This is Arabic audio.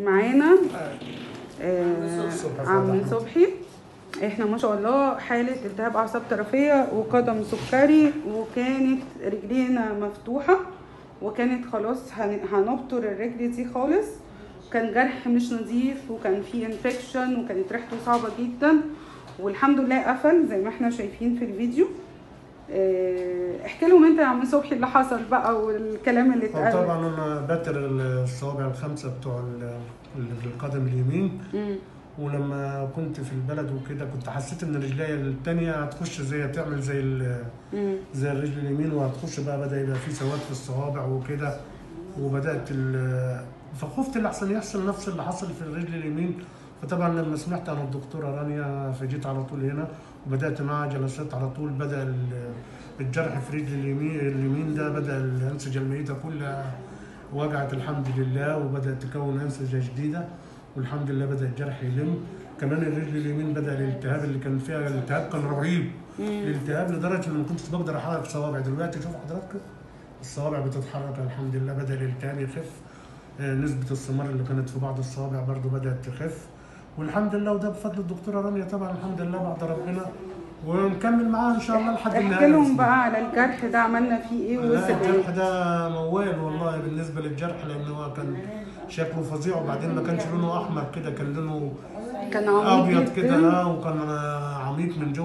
معانا. آه صبحي عم. صبحي. إحنا ما شاء الله حالة التهاب أعصاب طرفية وقدم سكري وكانت رجلينا مفتوحة وكانت خلاص هن- هنبتر الرجل دي خالص. كان جرح مش نظيف وكان فيه infection وكانت ريحته صعبة جدا. والحمد لله قفل زي ما إحنا شايفين في الفيديو. آه، احكي لهم انت يا عم صبحي اللي حصل بقى والكلام اللي اتقال طبعا أنا بتر الصوابع الخمسة بتوع ال- ال- القدم اليمين مم. ولما كنت في البلد وكده كنت حسيت إن رجليا التانية هتخش زي تعمل زي. زي الرجل اليمين وهتخش بقى بدأ يبقى في سواد في الصوابع وكده وبدأت فخفت اللي احسن يحصل نفس اللي حصل في الرجل اليمين فطبعا لما سمعت عن الدكتورة رانيا فجيت على طول هنا وبدأت معاها جلسات على طول بدأ ال- الجرح في رجل اليمين اليمين ده بدأ الأنسجة الميتة كلها وجعت الحمد لله وبدأت تكون أنسجة جديدة والحمد لله بدأ الجرح يلم. كمان الرجل اليمين بدأ الالتهاب اللي كان فيها الالتهاب كان رهيب. الالتهاب لدرجة ان ما كنتش بقدر أحرك صوابعي. دلوقتي شوف حضرتك الصوابع بتتحرك الحمد لله بدأ الالتهاب يخف. آه، نسبة الثمار اللي كانت في بعض الصوابع برضو بدأت تخف. والحمد لله وده بفضل الدكتورة رانيا طبعا الحمد لله بعد ربنا. ونكمل معاها إن شاء الله لحد النهاية. احكي لهم بقى على الجرح ده عملنا فيه إيه ووصل الجرح إيه؟ ده موال والله بالنسبة للجرح لأن هو كان شكله فظيع وبعدين ما كانش لونه أحمر كده كان لونه كان عميق أبيض. كده آه وكان آه، عميق من جوه.